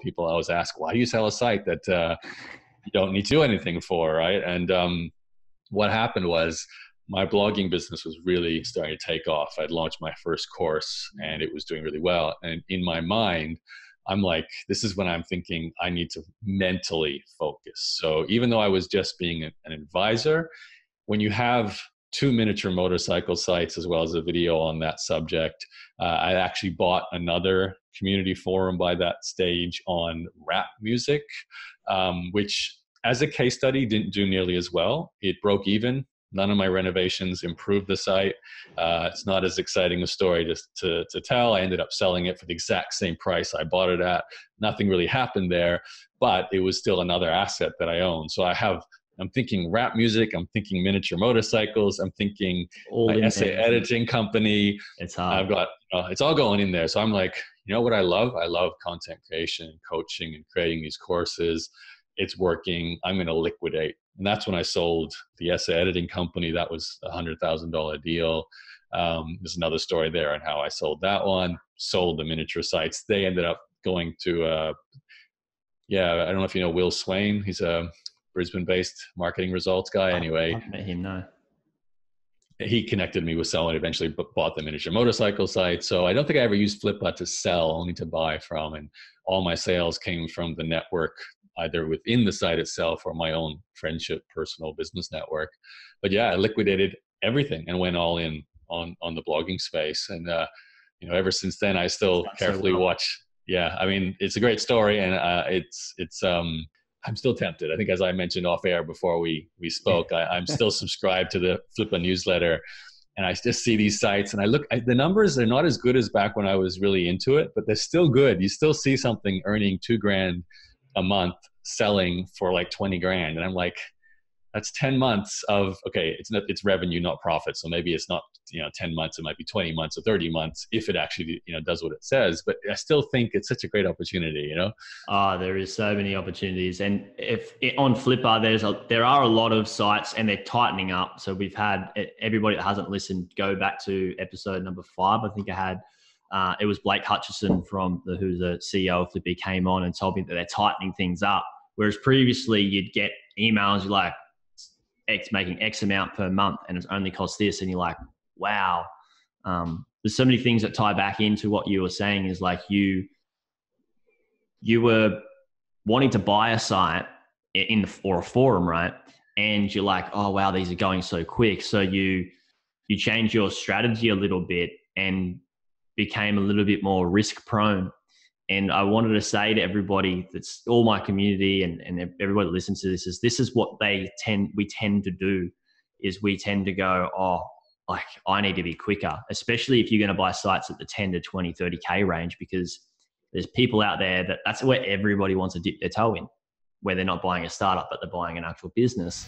people always ask, why do you sell a site that uh, you don't need to do anything for, right? And um, what happened was my blogging business was really starting to take off. I'd launched my first course and it was doing really well. And in my mind, I'm like, this is when I'm thinking I need to mentally focus. So even though I was just being an advisor, when you have two miniature motorcycle sites as well as a video on that subject. Uh, I actually bought another community forum by that stage on rap music, um, which as a case study didn't do nearly as well. It broke even. None of my renovations improved the site. Uh, it's not as exciting a story to, to, to tell. I ended up selling it for the exact same price I bought it at. Nothing really happened there, but it was still another asset that I own. So I have I'm thinking rap music. I'm thinking miniature motorcycles. I'm thinking all essay there. editing company. It's hard. I've got uh, it's all going in there. So I'm like, you know what I love? I love content creation and coaching and creating these courses. It's working. I'm going to liquidate, and that's when I sold the essay editing company. That was a hundred thousand dollar deal. Um, there's another story there on how I sold that one. Sold the miniature sites. They ended up going to. Uh, yeah, I don't know if you know Will Swain. He's a Brisbane based marketing results guy. Anyway, I met him no. He connected me with someone eventually bought the miniature motorcycle site. So I don't think I ever used Flippa to sell, only to buy from. And all my sales came from the network, either within the site itself or my own friendship, personal business network. But yeah, I liquidated everything and went all in on on the blogging space. And uh, you know, ever since then, I still That's carefully so well. watch. Yeah, I mean, it's a great story, and uh, it's it's um I'm still tempted. I think, as I mentioned off air before we we spoke, I, am still subscribed to the Flippa newsletter, and I just see these sites, and I look. I, the numbers are not as good as back when I was really into it, but they're still good. You still see something earning two grand a month, selling for like twenty grand, and I'm like, that's 10 months of okay it's not it's revenue not profit. So maybe it's not you know 10 months it might be 20 months or 30 months if it actually you know does what it says. But i still think it's such a great opportunity you know? Ah there is so many opportunities. And if on flippa there's a there are a lot of sites and they're tightening up. So we've had everybody that hasn't listened go back to episode number five. I think i had uh, it was blake hutchison from the who's the ceo of flippa came on and told me that they're tightening things up. Whereas previously you'd get emails like X making X amount per month and it's only cost this. And you're like, wow. Um, there's so many things that tie back into what you were saying is like you, you were wanting to buy a site in the, or a forum, right? And you're like, oh wow, these are going so quick. So you, you change your strategy a little bit and became a little bit more risk prone and I wanted to say to everybody that's all my community and, and everybody that listens to this is this is what they tend we tend to do is we tend to go, oh, like I need to be quicker, especially if you're going to buy sites at the 10 to 20, 30K range, because there's people out there that that's where everybody wants to dip their toe in, where they're not buying a startup, but they're buying an actual business.